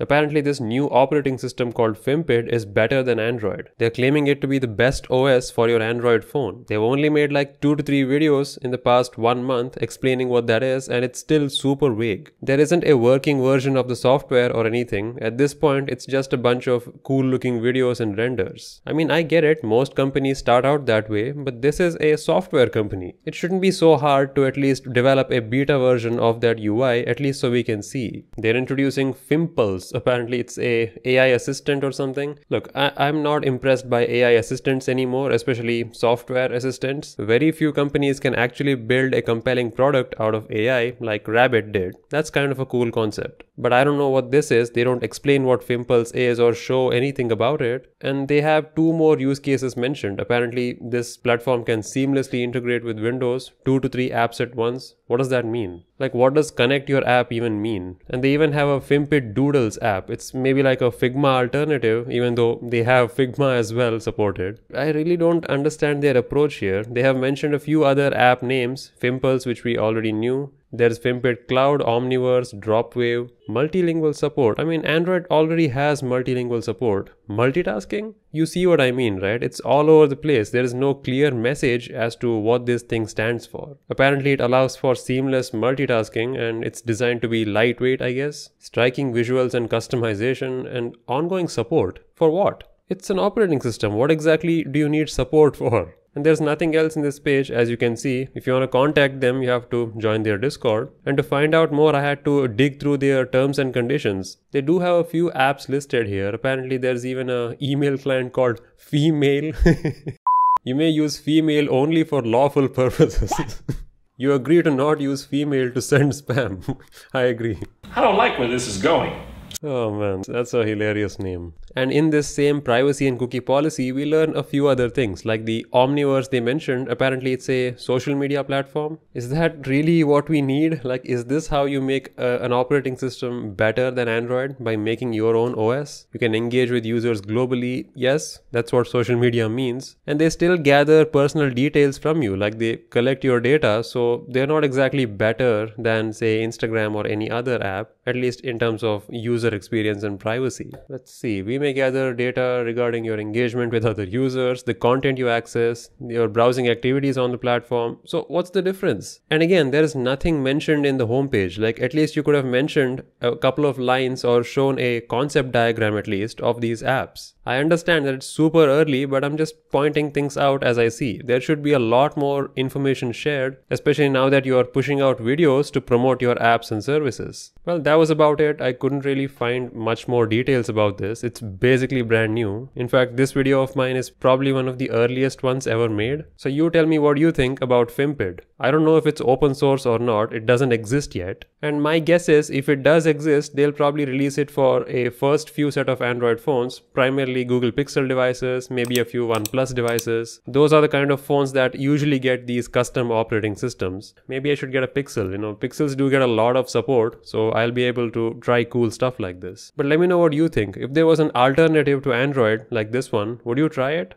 Apparently, this new operating system called Fimpid is better than Android. They're claiming it to be the best OS for your Android phone. They've only made like 2 to 3 videos in the past one month explaining what that is, and it's still super vague. There isn't a working version of the software or anything. At this point, it's just a bunch of cool looking videos and renders. I mean, I get it, most companies start out that way, but this is a software company. It shouldn't be so hard to at least develop a beta version of that UI, at least so we can see. They're introducing Fimples Apparently, it's a AI assistant or something. Look, I- I'm not impressed by AI assistants anymore, especially software assistants. Very few companies can actually build a compelling product out of AI like Rabbit did. That's kind of a cool concept. But I don't know what this is. They don't explain what Fimpulse is or show anything about it. And they have two more use cases mentioned. Apparently, this platform can seamlessly integrate with Windows, two to three apps at once. What does that mean? Like, what does connect your app even mean? And they even have a Fimpid Doodles app. It's maybe like a Figma alternative, even though they have Figma as well supported. I really don't understand their approach here. They have mentioned a few other app names, Fimpulse, which we already knew, there's Fimpid Cloud, Omniverse, Dropwave, multilingual support. I mean, Android already has multilingual support. Multitasking? You see what I mean, right? It's all over the place. There is no clear message as to what this thing stands for. Apparently, it allows for seamless multitasking and it's designed to be lightweight, I guess. Striking visuals and customization and ongoing support. For what? It's an operating system. What exactly do you need support for? And there's nothing else in this page as you can see. If you want to contact them, you have to join their Discord. And to find out more, I had to dig through their terms and conditions. They do have a few apps listed here. Apparently there's even a email client called Female. you may use female only for lawful purposes. you agree to not use female to send spam. I agree. I don't like where this is going. Oh man, that's a hilarious name. And in this same privacy and cookie policy, we learn a few other things, like the Omniverse they mentioned. Apparently, it's a social media platform. Is that really what we need? Like, is this how you make uh, an operating system better than Android by making your own OS? You can engage with users globally. Yes, that's what social media means. And they still gather personal details from you, like they collect your data, so they're not exactly better than, say, Instagram or any other app, at least in terms of user experience and privacy. Let's see, we may gather data regarding your engagement with other users, the content you access, your browsing activities on the platform. So, what's the difference? And again, there is nothing mentioned in the homepage. Like, at least you could have mentioned a couple of lines or shown a concept diagram at least of these apps. I understand that it's super early, but I'm just pointing things out as I see. There should be a lot more information shared, especially now that you are pushing out videos to promote your apps and services. Well, that was about it. I couldn't really find much more details about this. It's basically brand new. In fact, this video of mine is probably one of the earliest ones ever made. So you tell me what you think about Fimpid. I don't know if it's open source or not. It doesn't exist yet. And my guess is if it does exist, they'll probably release it for a first few set of Android phones, primarily Google Pixel devices, maybe a few OnePlus devices. Those are the kind of phones that usually get these custom operating systems. Maybe I should get a Pixel. You know, Pixels do get a lot of support, so I'll be able to try cool stuff like this. But let me know what you think. If there was an alternative to Android like this one, would you try it?